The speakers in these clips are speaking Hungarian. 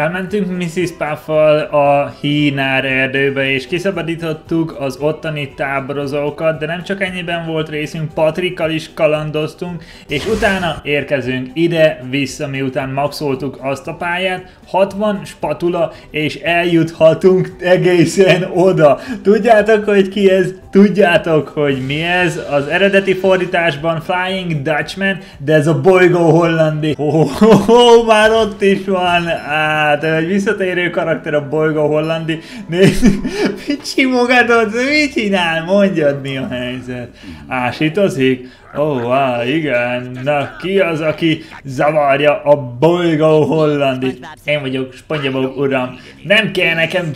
Elmentünk Mrs. Puffal a Hínár erdőbe, és kiszabadítottuk az ottani táborozókat, de nem csak ennyiben volt részünk, Patrikkal is kalandoztunk, és utána érkezünk ide-vissza, miután maxoltuk azt a pályát, 60 spatula, és eljuthatunk egészen oda. Tudjátok, hogy ki ez? Tudjátok, hogy mi ez? Az eredeti fordításban Flying Dutchman, de ez a bolygó hollandi. Oh, oh, oh, már ott is van. Á, Hát egy visszatérő karakter a bolygó hollandi. Nézd, mit simogatod? Mit csinál? Mondjad mi a helyzet. Ásítozik? Ó, oh, wow, igen. Na, ki az, aki zavarja a bolygó hollandi? Én vagyok, Spongyabog uram. Nem kell nekem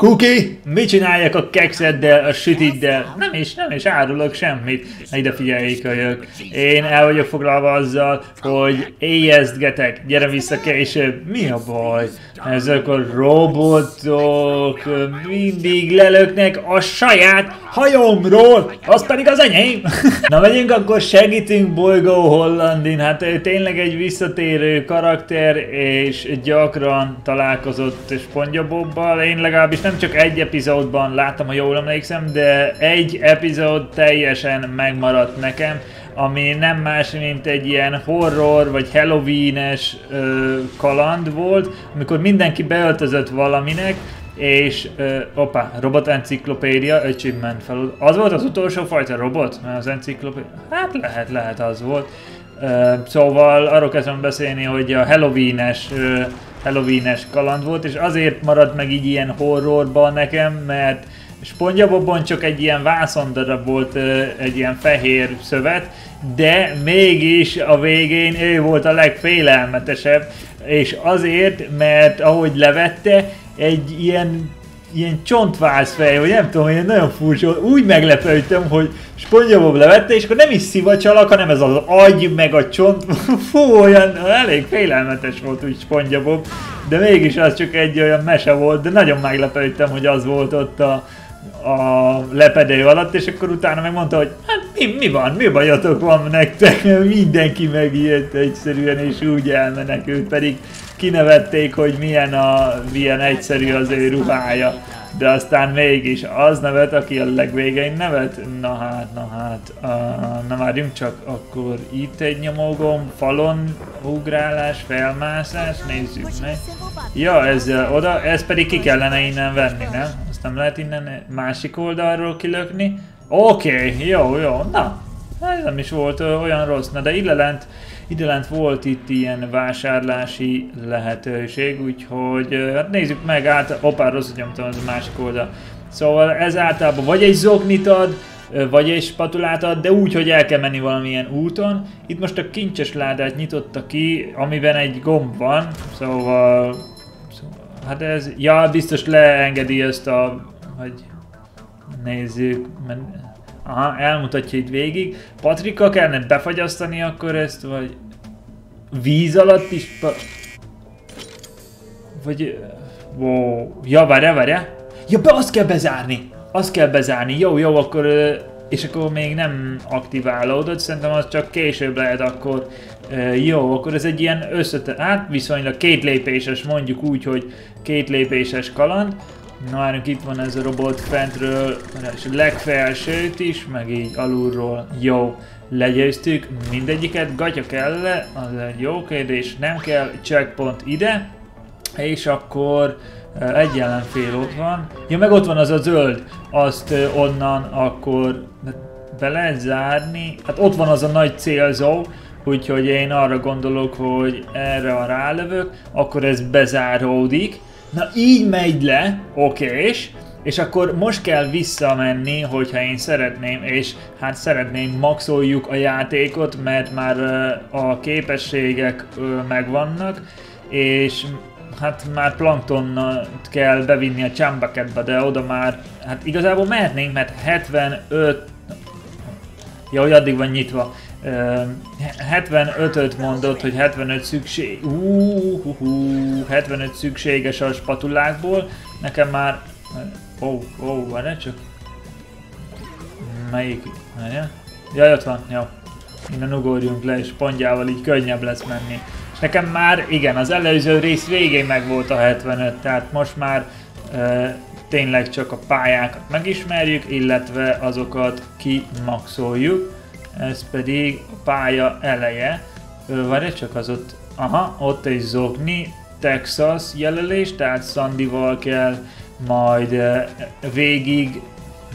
Kuki, mit csináljak a kekszeddel, a sütiddel? Nem is, nem is árulok semmit. Na ide figyelj, kölyök. Én el vagyok foglalva azzal, hogy éjjezdgetek. Gyere vissza később. Mi a baj? Ezek a robotok mindig lelöknek a saját hajomról, az pedig az enyém. Na megyünk, akkor segítünk Bolygó Hollandin. Hát ő tényleg egy visszatérő karakter, és gyakran találkozott Spongyabobbal. Én legalábbis nem csak egy epizódban láttam, ha jól emlékszem, de egy epizód teljesen megmaradt nekem ami nem más, mint egy ilyen horror vagy Halloween-es ö, kaland volt, amikor mindenki beöltözött valaminek, és, ö, opa, robot enciklopédia, achievement felül. Az volt az utolsó fajta robot? Az enciklopédia? Hát lehet, lehet az volt. Ö, szóval arról kezdem beszélni, hogy a Halloween-es Halloween-es kaland volt, és azért maradt meg így ilyen horrorban nekem, mert Spongyabobon csak egy ilyen vászondarab volt, egy ilyen fehér szövet, de mégis a végén ő volt a legfélelmetesebb, és azért, mert ahogy levette, egy ilyen ilyen csontvászfej, vagy nem tudom, ilyen nagyon furcsa, úgy meglepődtem, hogy Spongyabob levette, és akkor nem is szivacsalak, hanem ez az agy, meg a csont, fú, olyan elég félelmetes volt úgy Spongyabob, de mégis az csak egy olyan mese volt, de nagyon meglepődtem, hogy az volt ott a, a lepedő alatt, és akkor utána megmondta, hogy hát mi, mi van, mi bajotok van nektek, mindenki megijedt egyszerűen, és úgy elmenekült, pedig kinevették, hogy milyen, a, milyen egyszerű az ő ruhája. De aztán mégis az nevet, aki a legvégén nevet? Na hát, na hát, uh, na várjunk csak, akkor itt egy nyomógom, falon ugrálás, felmászás, nézzük meg. Ja, ez uh, oda, ez pedig ki kellene innen venni, nem? Azt nem lehet innen másik oldalról kilökni. Oké, okay, jó, jó, na, ez nem is volt uh, olyan rossz, na de ide lent volt itt ilyen vásárlási lehetőség, úgyhogy hát nézzük meg át, opá, rossz, nyomtam az a másik oldal. Szóval ez általában vagy egy zoknit ad, vagy egy spatulát ad, de úgy, hogy el kell menni valamilyen úton. Itt most a kincses ládát nyitotta ki, amiben egy gomb van, szóval... szóval hát ez... Ja, biztos leengedi ezt a... hogy... Nézzük... Men, Aha, elmutatja itt végig. Patrika kellene befagyasztani akkor ezt, vagy víz alatt is... Vagy... Wow. Ja, várja, várja. Ja, be azt kell bezárni. Azt kell bezárni. Jó, jó, akkor... És akkor még nem aktiválódott, szerintem az csak később lehet akkor. Jó, akkor ez egy ilyen összete... Hát viszonylag két lépéses, mondjuk úgy, hogy két lépéses kaland. Na várjunk, itt van ez a robot fentről, és legfelsőt is, meg így alulról. Jó, legyőztük mindegyiket, gatya kell -e? Az egy jó kérdés, nem kell, checkpoint ide, és akkor egy ellenfél ott van. Ja, meg ott van az a zöld, azt onnan akkor be lehet zárni. Hát ott van az a nagy célzó, úgyhogy én arra gondolok, hogy erre a rálövök, akkor ez bezáródik Na így megy le, okés, és akkor most kell visszamenni, hogyha én szeretném, és hát szeretném maxoljuk a játékot, mert már a képességek megvannak, és hát már planktonnal kell bevinni a Chambaketbe, de oda már, hát igazából mehetnénk, mert 75, ja, hogy addig van nyitva, 75-öt mondott, hogy 75 szükség... Uh, uh, uh, 75 szükséges a spatulákból. Nekem már... Ó, oh, ó, oh, várj csak. Melyik? Várja? Jaj, ott van, jó. Innen ugorjunk le, és pontjával így könnyebb lesz menni. És nekem már, igen, az előző rész végén meg volt a 75, tehát most már e, tényleg csak a pályákat megismerjük, illetve azokat kimaxoljuk. Ez pedig a pálya eleje. Várj, csak az ott, aha, ott egy zogni, Texas jelölés, tehát Sandival kell majd végig,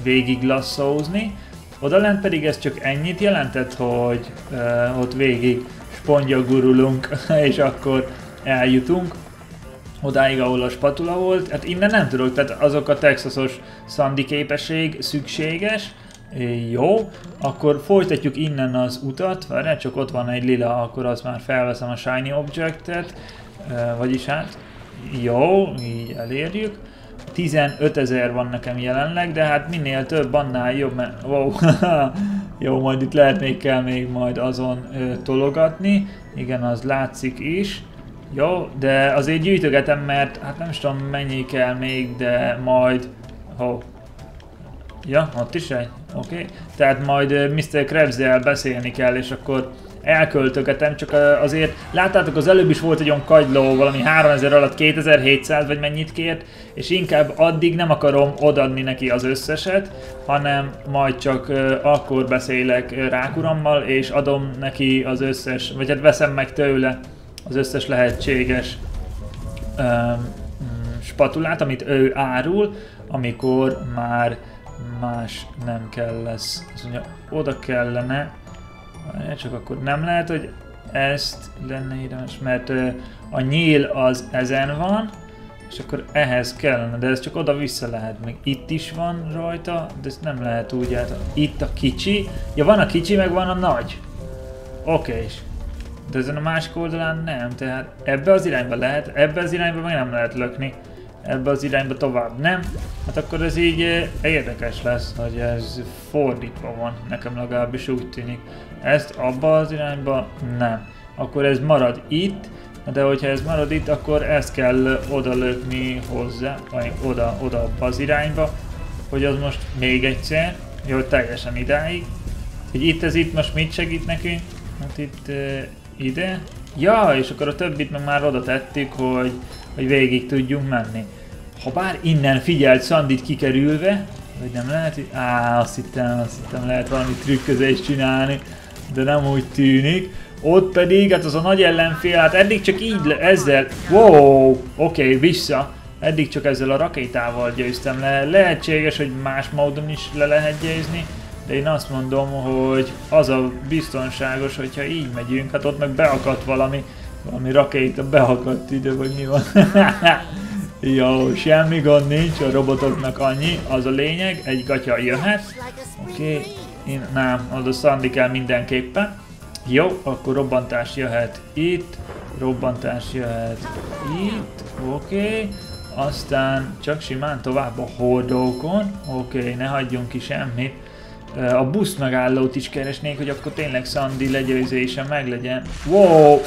végig lasszózni. Oda lent pedig ez csak ennyit jelentett, hogy uh, ott végig spongya gurulunk, és akkor eljutunk odáig, ahol a spatula volt. Hát innen nem tudok, tehát azok a texasos szandi képesség szükséges. Jó, akkor folytatjuk innen az utat, várjál, csak ott van egy lila, akkor az már felveszem a shiny objectet, vagyis hát jó, így elérjük. 15 ezer van nekem jelenleg, de hát minél több, annál jobb, mert wow, jó, majd itt lehet még kell még majd azon ö, tologatni, igen, az látszik is. Jó, de azért gyűjtögetem, mert hát nem is tudom mennyi kell még, de majd... Oh. Ja, ott is egy? Oké. Okay. Tehát majd Mr. krebs beszélni kell, és akkor elköltögetem, csak azért láttátok az előbb is volt egy olyan kagyló, valami 3000 alatt 2700 vagy mennyit kért, és inkább addig nem akarom odadni neki az összeset, hanem majd csak akkor beszélek rákurammal, és adom neki az összes, vagy hát veszem meg tőle az összes lehetséges um, spatulát, amit ő árul, amikor már más nem kell lesz. Azt mondja, oda kellene csak akkor nem lehet, hogy ezt lenne érdemes, mert a nyíl az ezen van, és akkor ehhez kellene, de ez csak oda-vissza lehet, még itt is van rajta, de ezt nem lehet úgy át. Itt a kicsi, ja van a kicsi, meg van a nagy. Oké, okay. de ezen a másik oldalán nem, tehát ebbe az irányba lehet, ebbe az irányba meg nem lehet lökni ebbe az irányba tovább nem, hát akkor ez így eh, érdekes lesz, hogy ez fordítva van, nekem legalábbis úgy tűnik. Ezt abba az irányba nem. Akkor ez marad itt, de hogyha ez marad itt, akkor ezt kell oda lökni hozzá, vagy oda, oda abba az irányba, hogy az most még egyszer, jó, teljesen idáig. Hogy itt ez itt most mit segít nekünk? Hát itt e, ide. Ja, és akkor a többit meg már oda tettük, hogy hogy végig tudjunk menni. Ha bár innen figyelt Sandit kikerülve, vagy nem lehet, á, azt hittem, azt hittem lehet valami trükközést csinálni, de nem úgy tűnik. Ott pedig, hát az a nagy ellenfél, hát eddig csak így le, ezzel, wow, oké, okay, vissza. Eddig csak ezzel a rakétával győztem le. Lehetséges, hogy más módon is le lehet győzni, de én azt mondom, hogy az a biztonságos, hogyha így megyünk, hát ott meg beakadt valami, valami rakéta beakadt ide, vagy mi van. Jó, semmi gond nincs, a robotoknak annyi, az a lényeg, egy gatya jöhet. Oké, okay. én nem, a Sandy kell mindenképpen. Jó, akkor robbantás jöhet itt, robbantás jöhet itt, oké. Okay. Aztán csak simán tovább a hordókon, oké, okay, ne hagyjunk ki semmit. A busz megállót is keresnék, hogy akkor tényleg Sandy legyőzése meglegyen. Wow!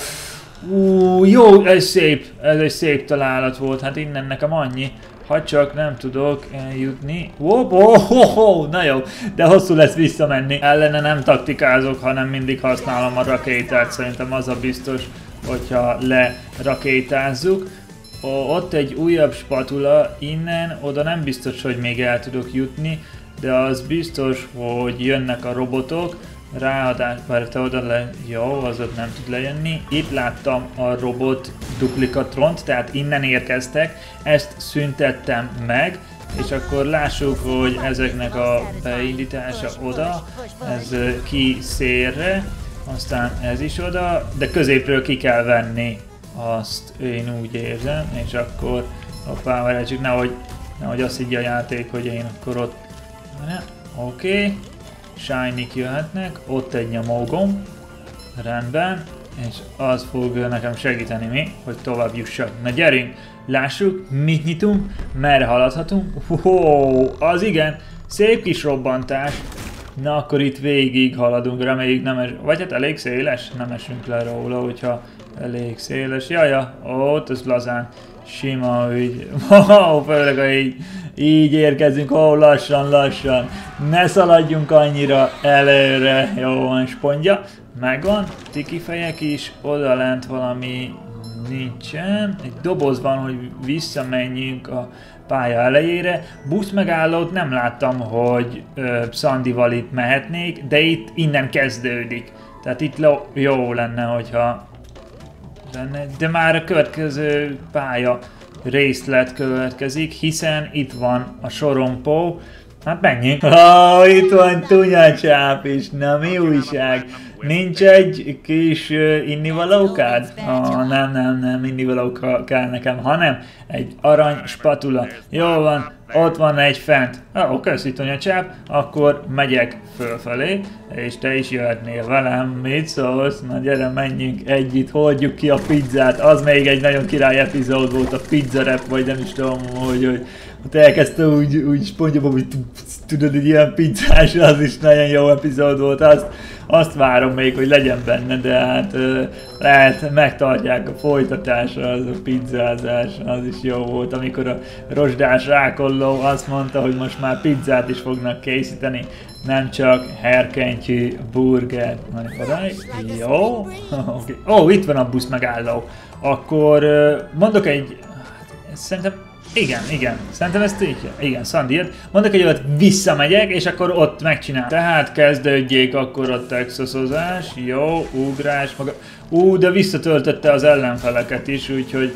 Ú, jó, ez szép, ez egy szép találat volt, hát innen nekem annyi, ha csak nem tudok eljutni. Hopp, oh, oh, oh, na jó, de hosszú lesz visszamenni. Ellene nem taktikázok, hanem mindig használom a rakétát, szerintem az a biztos, hogyha lerakétázzuk. Ó, ott egy újabb spatula, innen, oda nem biztos, hogy még el tudok jutni, de az biztos, hogy jönnek a robotok, Ráadás, bár te oda le, jó, az ott nem tud lejönni. Itt láttam a robot duplikatront, tehát innen érkeztek, ezt szüntettem meg, és akkor lássuk, hogy ezeknek a beindítása oda, ez ki szélre, aztán ez is oda, de középről ki kell venni, azt én úgy érzem, és akkor hoppá, várjál, csak nehogy, nehogy azt így a játék, hogy én akkor ott, oké, okay shiny jöhetnek, ott egy nyomógom, rendben, és az fog nekem segíteni mi, hogy tovább jussak. Na gyerünk, lássuk, mit nyitunk, merre haladhatunk. Wow, az igen, szép kis robbantás. Na akkor itt végig haladunk, reméljük nem es... Vagy hát elég széles, nem esünk le róla, hogyha elég széles. Jaja, ott az lazán sima ügy. Wow, főleg, ha így, így érkezünk, ó, oh, lassan, lassan. Ne szaladjunk annyira előre. Jó van, spondja. megvan, tiki fejek is, oda lent valami nincsen, egy doboz van, hogy visszamenjünk a pálya elejére. Busz megállót nem láttam, hogy ö, Szandival itt mehetnék, de itt innen kezdődik. Tehát itt jó lenne, hogyha lenne, de már a következő pálya részlet következik, hiszen itt van a sorompó. Hát menjünk. Oh, itt van Tunyacsáp is, na mi újság? Nincs egy kis innivalókád? Oh, nem, nem, nem, innivaló kell nekem, hanem egy arany spatula. Jó van, ott van egy fent. Ó, oh, köszi Tunyacsáp, akkor megyek fölfelé, és te is jöhetnél velem. Mit szólsz? Na gyere, menjünk együtt, holdjuk ki a pizzát. Az még egy nagyon király epizód volt, a pizza rap, vagy nem is tudom, hogy, hogy ott elkezdte úgy, úgy spongyabob, hogy tudod, egy ilyen pizzás, az is nagyon jó epizód volt, azt, azt várom még, hogy legyen benne, de hát lehet megtartják a folytatásra, az a pizzázás, az is jó volt, amikor a rozsdás rákolló azt mondta, hogy most már pizzát is fognak készíteni, nem csak herkentyű burger. Jó, okay. Ó, oh, itt van a busz megálló. Akkor mondok egy, hát, szerintem igen, igen. Szerintem ezt így, igen, Sandiet. Mondok, hogy ott visszamegyek, és akkor ott megcsinál. Tehát kezdődjék akkor a texasozás. Jó, ugrás, maga. Ú, de visszatöltötte az ellenfeleket is, úgyhogy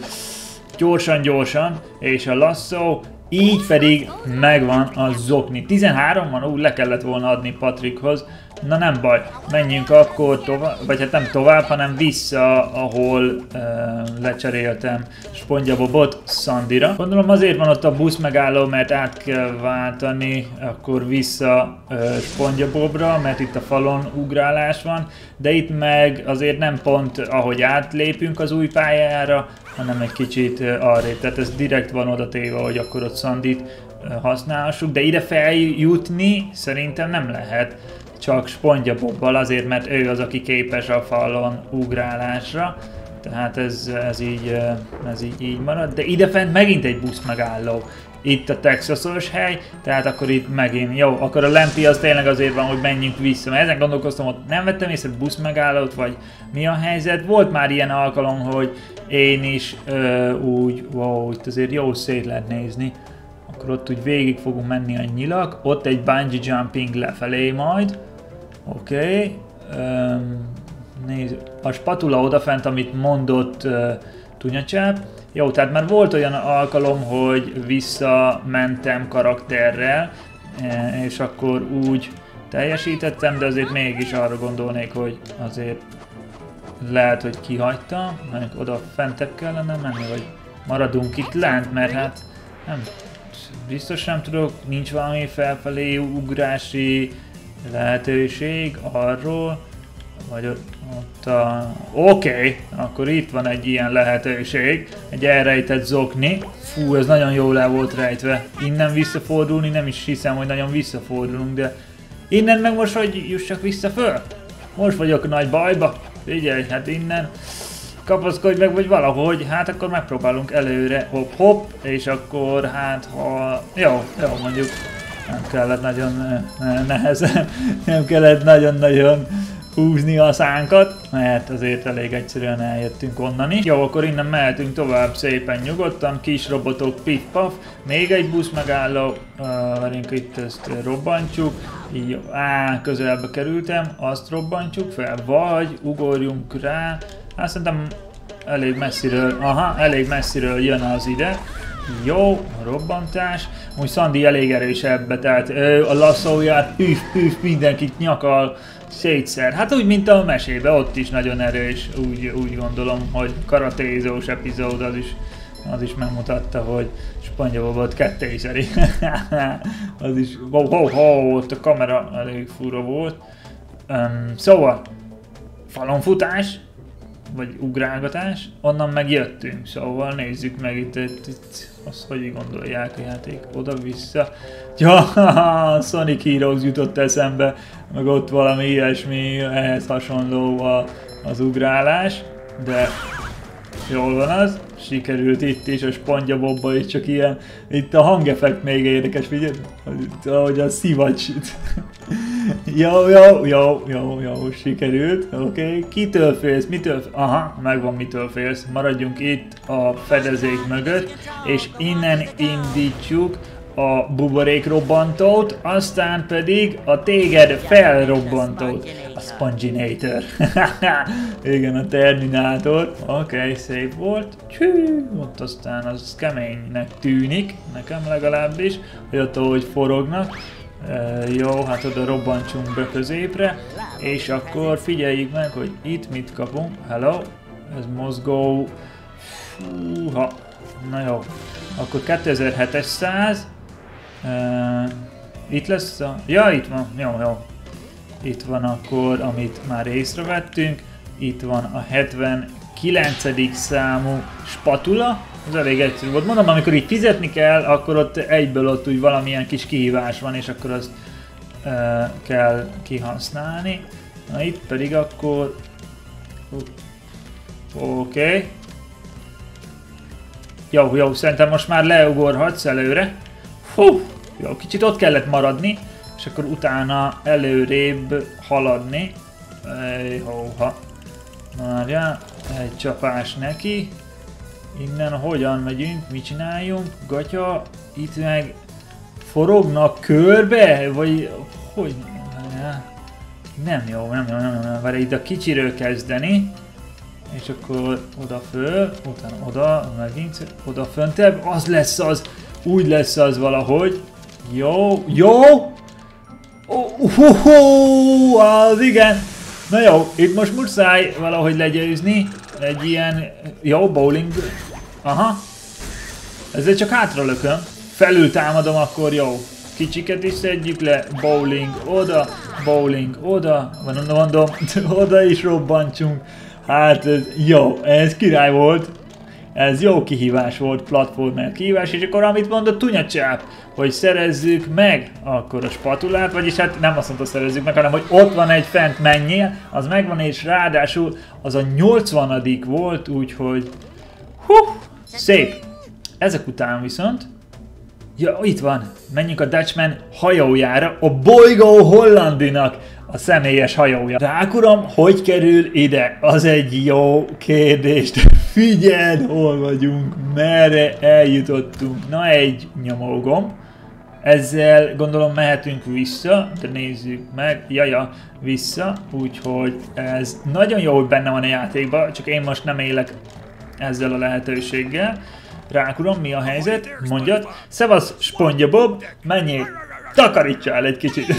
gyorsan-gyorsan, és a lasszó, így pedig megvan a zokni. 13 van, úgy le kellett volna adni Patrickhoz. Na nem baj, menjünk akkor tovább, vagy hát nem tovább, hanem vissza, ahol uh, lecseréltem Spongyabobot Szandira. Gondolom azért van ott a busz megálló, mert át kell váltani akkor vissza uh, Spongyabobra, mert itt a falon ugrálás van, de itt meg azért nem pont ahogy átlépünk az új pályára, hanem egy kicsit arrébb, tehát ez direkt van oda téve, hogy akkor ott Szandit használhassuk, de ide feljutni szerintem nem lehet csak Spongyabobbal azért, mert ő az, aki képes a falon ugrálásra. Tehát ez, ez, így, ez így, így marad. De idefent megint egy busz megálló. Itt a Texasos hely, tehát akkor itt megint, jó, akkor a lempi az tényleg azért van, hogy menjünk vissza. Mert ezen gondolkoztam, hogy nem vettem észre busz megállót, vagy mi a helyzet. Volt már ilyen alkalom, hogy én is ö, úgy, wow, itt azért jó szét lehet nézni. Akkor ott úgy végig fogunk menni a nyilak, ott egy bungee jumping lefelé majd Oké. Okay. A spatula odafent, amit mondott uh, Tunyacsáp. Jó, tehát már volt olyan alkalom, hogy visszamentem karakterrel, e, és akkor úgy teljesítettem, de azért mégis arra gondolnék, hogy azért lehet, hogy kihagytam, mert oda fentebb kellene menni, vagy maradunk itt lent, mert hát nem, biztos nem tudok, nincs valami felfelé ugrási lehetőség arról, vagy ott a... Oké, okay, akkor itt van egy ilyen lehetőség, egy elrejtett zokni. Fú, ez nagyon jól le volt rejtve. Innen visszafordulni nem is hiszem, hogy nagyon visszafordulunk, de... Innen meg most, hogy jussak vissza föl? Most vagyok nagy bajba. Figyelj, hát innen kapaszkodj meg, vagy valahogy, hát akkor megpróbálunk előre, hopp hopp, és akkor hát ha... Jó, jó mondjuk nem kellett nagyon nehezen, nem kellett nagyon-nagyon húzni a szánkat, mert azért elég egyszerűen eljöttünk onnani. Jó, akkor innen mehetünk tovább szépen nyugodtan, kis robotok piff-paff, még egy busz megálló, uh, várjunk itt ezt robbantsuk, így á, közelbe kerültem, azt robbantsuk fel, vagy ugorjunk rá, hát szerintem elég messziről, aha, elég messziről jön az ide, jó, robbantás. Úgy Szandi elég erős ebbe, tehát ö, a lasszóját püf, püf, mindenkit nyakal szétszer. Hát úgy, mint a mesébe, ott is nagyon erős, úgy, úgy gondolom, hogy karatézós epizód az is, az is megmutatta, hogy Spanyolból kettészeri. az is, wow, wow, wow, ott a kamera elég fura volt. Um, szóval, falonfutás, vagy ugrálgatás, onnan megjöttünk, szóval nézzük meg itt, itt, itt azt hogy gondolják a játék, oda-vissza. Ja, Sonic Heroes jutott eszembe, meg ott valami ilyesmi, ehhez hasonló a, az ugrálás, de jól van az, sikerült itt is, a spongyabobba is csak ilyen, itt a hangeffekt még érdekes, figyelj, ahogy a szivacs. jó, jó, jó, jó, jó, sikerült, oké. Okay. Kitől félsz, mitől félsz? Aha, megvan mitől félsz. Maradjunk itt a fedezék mögött, és innen indítjuk a buborék robbantót, aztán pedig a téged felrobbantót, a Sponginator. Igen, a Terminátor. Oké, okay, szép volt. Csű, ott aztán az keménynek tűnik, nekem legalábbis, hogy ott ahogy forognak. E, jó, hát oda robbantsunk be középre, és akkor figyeljük meg, hogy itt mit kapunk. Hello, ez mozgó... Fúha. Na jó, akkor 2700 száz, Uh, itt lesz a... Ja, itt van. Jó, jó. Itt van akkor, amit már észrevettünk. Itt van a 79. számú spatula. Ez elég egyszerű volt. Mondom, amikor itt fizetni kell, akkor ott egyből ott úgy valamilyen kis kihívás van, és akkor azt uh, kell kihasználni. Na itt pedig akkor... Oké. Okay. Jó, jó, szerintem most már leugorhatsz előre. Hú, jó, kicsit ott kellett maradni, és akkor utána előrébb haladni. Hóha. Várjál, egy csapás neki. Innen hogyan megyünk, mit csináljunk? Gatya, itt meg forognak körbe? Vagy hogy? Nem jó, nem jó, nem jó, nem Várj, itt a kicsiről kezdeni. És akkor oda föl, utána oda, megint oda föntebb, az lesz az, úgy lesz az valahogy. Jó, jó! Uh, az igen! Na jó, itt most muszáj valahogy legyőzni. Egy ilyen... Jó, bowling... Aha. Ezzel csak hátra lököm. Felül támadom, akkor jó. Kicsiket is szedjük le. Bowling oda, bowling oda. Van mondom, oda is robbantsunk. Hát jó, ez király volt. Ez jó kihívás volt, platformer kihívás, és akkor amit mondott Tunyacsáp, hogy szerezzük meg akkor a spatulát, vagyis hát nem azt mondta szerezzük meg, hanem hogy ott van egy fent menjél, az megvan, és ráadásul az a 80 volt, úgyhogy hú, szép. Ezek után viszont Ja, itt van. Menjünk a Dutchman hajójára, a bolygó Hollandinak a személyes hajója. Rák uram, hogy kerül ide? Az egy jó kérdés. Figyeld, hol vagyunk, merre eljutottunk. Na egy nyomógom. Ezzel gondolom mehetünk vissza, de nézzük meg. Jaja, vissza. Úgyhogy ez nagyon jó, hogy benne van a játékban, csak én most nem élek ezzel a lehetőséggel. Rákurom, mi a helyzet? Mondjad. Szevasz, Spongya Bob, menjél Takarítsál egy kicsit.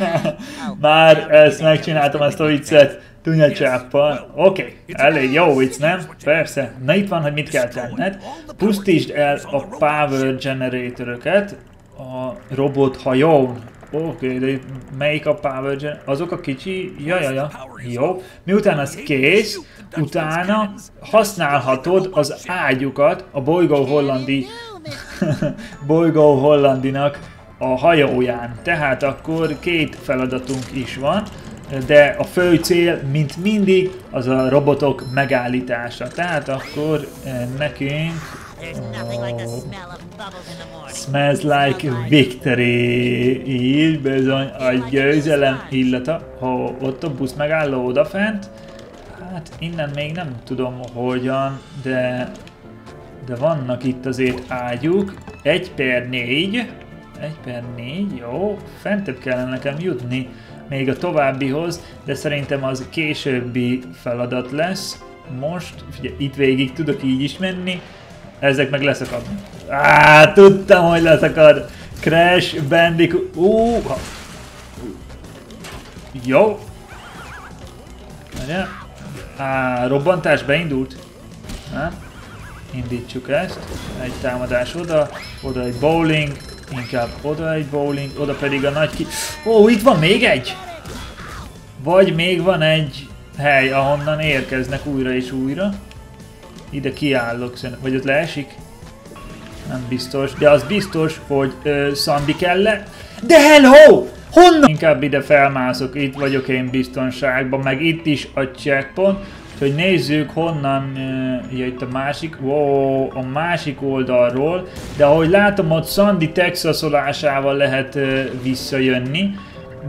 Már ezt megcsináltam, ezt a viccet. Tunya csáppal. Oké, okay. elég jó vicc, nem? Persze. Na itt van, hogy mit kell tenned. Pusztítsd el a power generatorokat a robot hajón. Oké, okay, de melyik a power gen Azok a kicsi? Ja, ja, ja. Jó. Miután az kész, utána használhatod az ágyukat a bolygó hollandi bolygó hollandinak a hajóján. Tehát akkor két feladatunk is van, de a fő cél, mint mindig, az a robotok megállítása. Tehát akkor eh, nekünk Oh. Smells like victory. Így bizony a győzelem illata. Ha ott a busz megálló odafent, hát innen még nem tudom hogyan, de de vannak itt azért ágyuk. 1 per 4. 1 per 4, jó. Fentebb kellene nekem jutni még a továbbihoz, de szerintem az későbbi feladat lesz. Most, ugye itt végig tudok így is menni, ezek meg leszakadnak. Á, tudtam, hogy leszakad! Crash Bandicoot... Uh, Jó. Á, robbantás beindult. Ha? Indítsuk ezt. Egy támadás oda, oda egy bowling, Inkább oda egy bowling, oda pedig a nagy ki... Ó, itt van még egy! Vagy még van egy hely, ahonnan érkeznek újra és újra. Ide kiállok, vagy ott leesik? Nem biztos, de az biztos, hogy ö, Szandi kell le... De hello! Honnan? Inkább ide felmászok, itt vagyok én biztonságban, meg itt is a checkpoint. Hogy nézzük honnan uh, ja, a másik, wow, a másik oldalról, de ahogy látom ott Sandy texasolásával lehet visszajönni,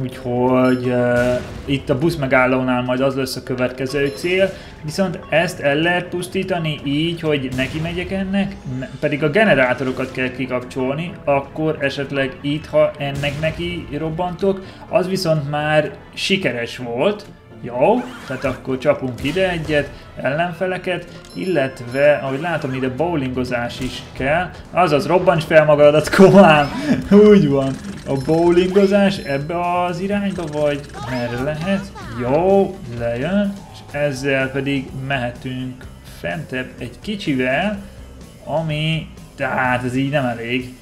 úgyhogy uh, itt a busz megállónál majd az lesz a következő cél, viszont ezt el lehet pusztítani így, hogy neki megyek ennek, pedig a generátorokat kell kikapcsolni, akkor esetleg itt, ha ennek neki robbantok, az viszont már sikeres volt, jó, tehát akkor csapunk ide egyet, ellenfeleket, illetve, ahogy látom, ide bowlingozás is kell. Azaz, robbancs fel magadat, komám! Úgy van. A bowlingozás ebbe az irányba, vagy merre lehet? Jó, lejön, és ezzel pedig mehetünk fentebb egy kicsivel, ami, tehát ez így nem elég.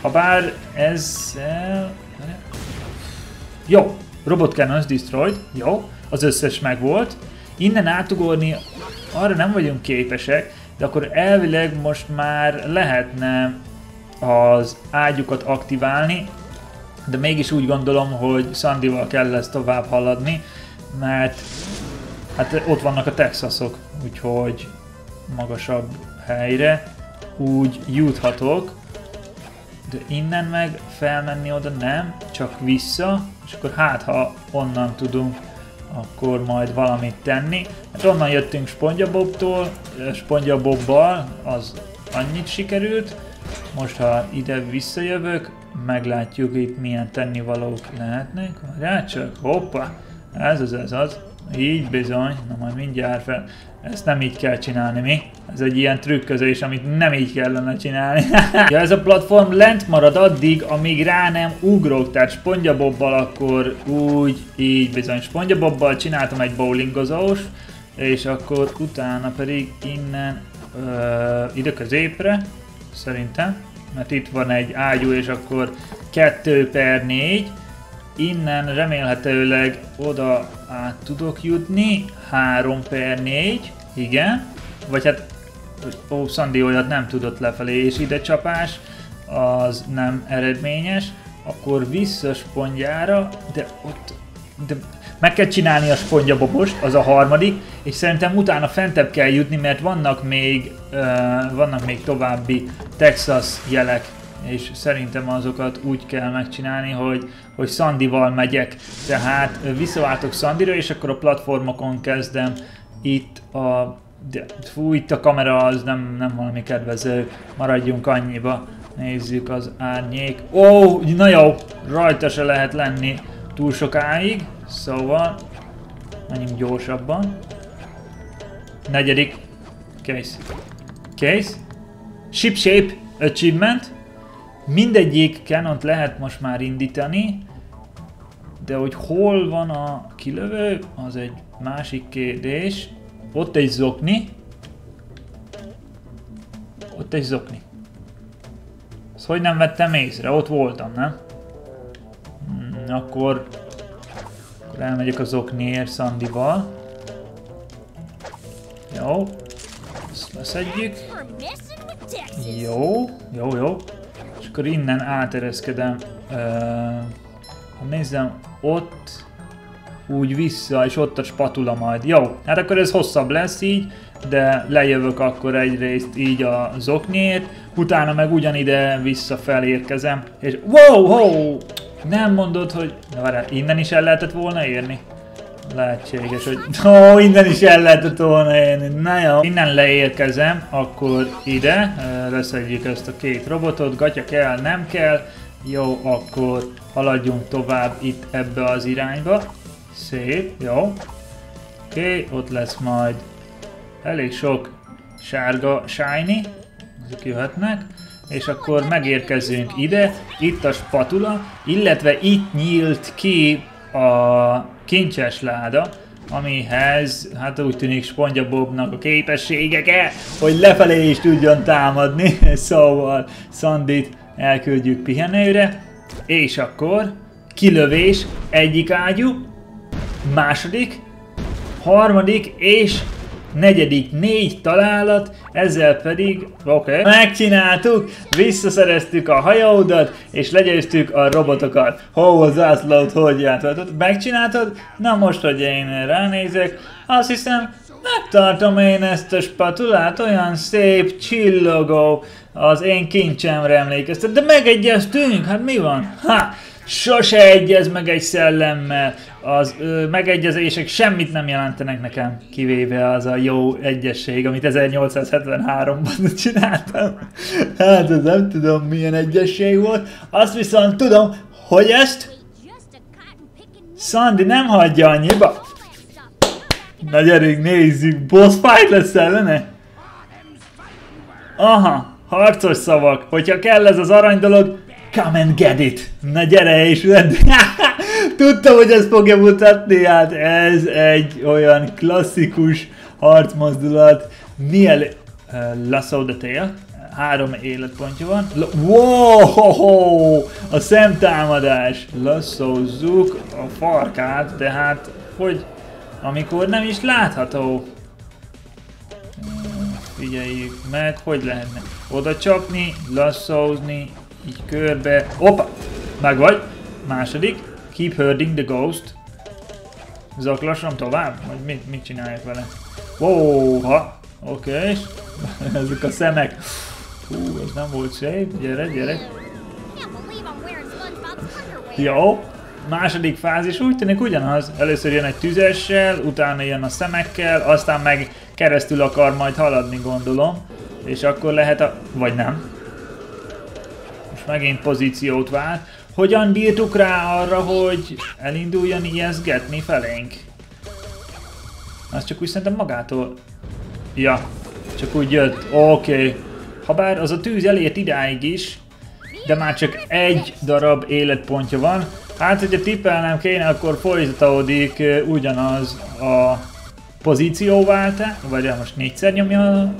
Habár ezzel... Jó, robot cannons destroyed, jó az összes megvolt. Innen átugorni arra nem vagyunk képesek, de akkor elvileg most már lehetne az ágyukat aktiválni, de mégis úgy gondolom, hogy Sandival kell lesz tovább haladni, mert hát ott vannak a Texasok, úgyhogy magasabb helyre úgy juthatok, de innen meg felmenni oda nem, csak vissza, és akkor hát ha onnan tudunk akkor majd valamit tenni. Hát onnan jöttünk Spongyabobtól, Spongyabobbal, az annyit sikerült. Most ha ide visszajövök, meglátjuk itt milyen tennivalók lehetnek. Rá csak, hoppa, ez az, ez az. Így bizony, na majd mindjárt fel. Ezt nem így kell csinálni, mi? Ez egy ilyen trükközés, amit nem így kellene csinálni. ja, ez a platform lent marad addig, amíg rá nem ugrok, tehát spongyabobbal akkor úgy, így bizony spongyabobbal csináltam egy bowlingozós, és akkor utána pedig innen ö, ide középre, szerintem, mert itt van egy ágyú, és akkor 2 per 4, Innen remélhetőleg oda át tudok jutni. 3 per 4. Igen. Vagy hát... Ó, Sandy olyat nem tudott lefelé, és ide csapás. Az nem eredményes. Akkor vissza spondjára, de ott... De meg kell csinálni a spondjabobost, az a harmadik, és szerintem utána fentebb kell jutni, mert vannak még, uh, vannak még további Texas jelek és szerintem azokat úgy kell megcsinálni, hogy, hogy Sandival megyek, tehát visszaváltok Sandira, és akkor a platformokon kezdem itt a de, fú, itt a kamera az nem, nem valami kedvező, maradjunk annyiba, nézzük az árnyék. Ó, oh, na jó, rajta se lehet lenni túl sokáig, szóval menjünk gyorsabban. Negyedik, case. Case. Ship Shape Achievement. Mindegyik canon lehet most már indítani, de hogy hol van a kilövő, az egy másik kérdés. Ott egy zokni. Ott egy zokni. Ezt hogy nem vettem észre? Ott voltam, nem? Hmm, akkor, akkor elmegyek az okniért Sandival. Jó. Ezt leszedjük. Jó, jó, jó akkor innen átereszkedem. Uh, ha nézzem, ott úgy vissza, és ott a spatula majd. Jó, hát akkor ez hosszabb lesz így, de lejövök akkor egyrészt így a zoknyért, utána meg ugyanide vissza felérkezem, és wow, wow, nem mondod, hogy, na várjál, innen is el lehetett volna érni? Lehetséges, hogy ó, innen is el lehetett volna élni. Na jó. Innen leérkezem, akkor ide, leszedjük ezt a két robotot, gatya kell, nem kell. Jó, akkor haladjunk tovább itt ebbe az irányba. Szép, jó. Oké, okay, ott lesz majd elég sok sárga shiny, ezek jöhetnek és akkor megérkezünk ide, itt a spatula, illetve itt nyílt ki a kincses láda, amihez hát úgy tűnik Spongyabobnak a képességeke, hogy lefelé is tudjon támadni, szóval Sandit elküldjük pihenőre, és akkor kilövés egyik ágyú, második, harmadik és negyedik négy találat, ezzel pedig, oké, okay, megcsináltuk, visszaszereztük a hajódat, és legyőztük a robotokat. Hol zászlót, hogy játszhatod? Megcsináltad? Na most, hogy én ránézek, azt hiszem, Megtartom én ezt a spatulát, olyan szép, csillogó, az én kincsemre emlékeztet. De megegyeztünk, hát mi van? Ha, sose egyez meg egy szellemmel. Az ö, megegyezések semmit nem jelentenek nekem, kivéve az a jó egyesség, amit 1873-ban csináltam. Hát ez nem tudom milyen egyesség volt. Azt viszont tudom, hogy ezt Sandy nem hagyja annyiba. Na gyerünk, nézzük, boss fight lesz ellene? Aha, harcos szavak. Hogyha kell ez az arany dolog, come and get it. Na gyere és vedd. Tudtam, hogy ezt fogja mutatni, hát ez egy olyan klasszikus harcmozdulat. Miel uh, Lasso the Tail. Három életpontja van. L wow! A szemtámadás. Lasszózzuk a farkát, de hát hogy amikor nem is látható. Figyeljük meg, hogy lehetne oda csapni, lasszózni, így körbe. Opa! Meg vagy. Második. Keep herding the ghost. Zaklassam tovább? Vagy mit, mit csinálják vele? Wow, ha. Oké. Okay. Ezek a szemek. Hú, ez nem volt szép. Gyere, gyere. Jó. Második fázis úgy tűnik ugyanaz. Először jön egy tüzessel, utána jön a szemekkel, aztán meg keresztül akar majd haladni gondolom. És akkor lehet a... vagy nem. Most megint pozíciót vált. Hogyan bírtuk rá arra, hogy elinduljon ijeszgetni felénk? Az csak úgy szerintem magától... Ja, csak úgy jött. Oké. Okay. Habár az a tűz elért idáig is, de már csak egy darab életpontja van. Hát, hogyha tippelnem kéne, akkor folytatódik ugyanaz a pozícióváltás, vagy most négyszer nyomja,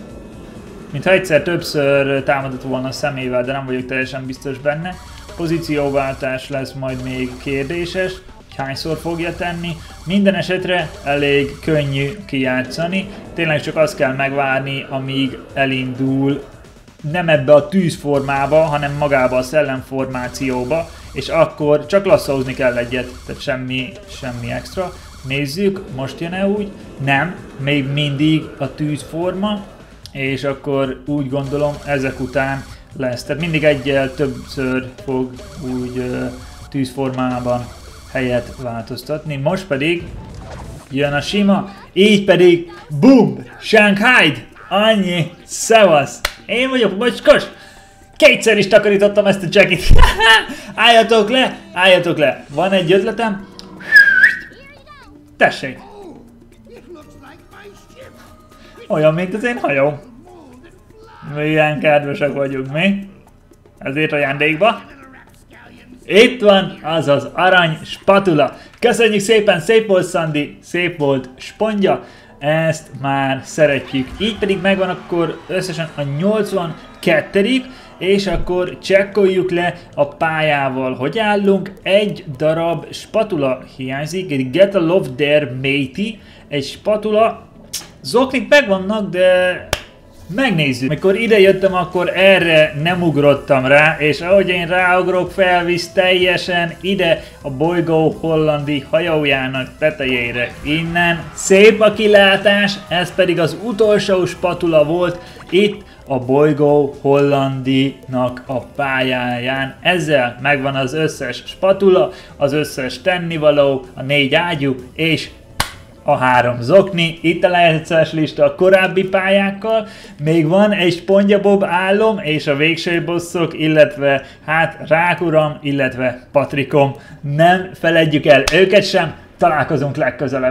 mintha egyszer többször támadott volna a szemével, de nem vagyok teljesen biztos benne. Pozícióváltás lesz majd még kérdéses, hányszor fogja tenni. Minden esetre elég könnyű kijátszani, tényleg csak azt kell megvárni, amíg elindul nem ebbe a tűzformába, hanem magába a szellemformációba, és akkor csak lasszózni kell egyet, tehát semmi, semmi extra. Nézzük, most jön-e úgy? Nem, még mindig a tűzforma, és akkor úgy gondolom ezek után lesz. Tehát mindig egyel többször fog úgy tűzformában helyet változtatni. Most pedig jön a sima, így pedig BOOM! Shanghai! Annyi! Szevasz! Én vagyok bocskos! Kétszer is takarítottam ezt a jackit. álljatok le, álljatok le. Van egy ötletem. Tessék. Olyan, mint az én hajó. Milyen kedvesek vagyunk mi. Ezért ajándékba. Itt van az az arany spatula. Köszönjük szépen, szép volt Szandi, szép volt spondja. Ezt már szeretjük. Így pedig megvan akkor összesen a 82 és akkor csekkoljuk le a pályával, hogy állunk. Egy darab spatula hiányzik, egy Get a Love There Matey, egy spatula, zoknik megvannak, de Megnézzük. Mikor ide jöttem, akkor erre nem ugrottam rá, és ahogy én ráugrok, felvisz teljesen ide a bolygó hollandi hajójának tetejére. Innen szép a kilátás, ez pedig az utolsó spatula volt itt a bolygó hollandinak a pályáján. Ezzel megvan az összes spatula, az összes tennivaló, a négy ágyú és a három zokni, itt a lejátszás lista a korábbi pályákkal, még van egy Spongyabob állom és a végső bosszok, illetve hát Rákuram, illetve Patrikom. Nem feledjük el őket sem, találkozunk legközelebb.